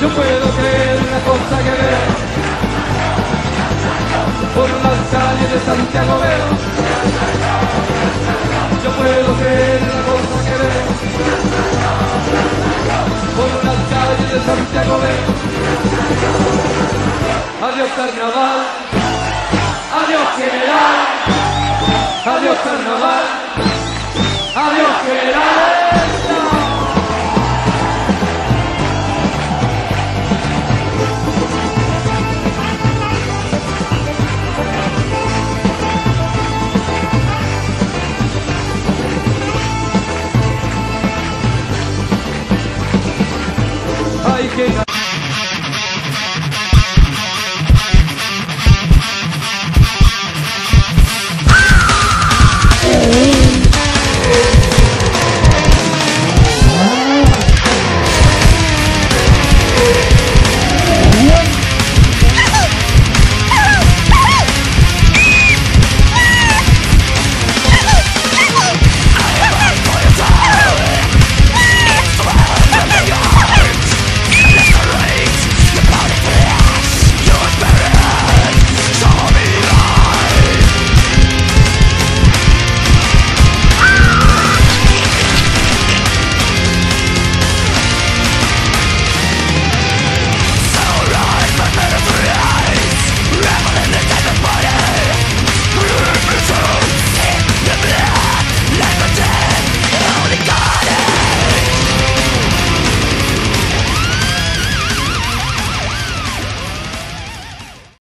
Yo puedo creer una cosa que veo por las calles de Santiago veo. Yo puedo creer una cosa que veo por las calles de Santiago veo. Adiós carnaval, adiós general, adiós carnaval.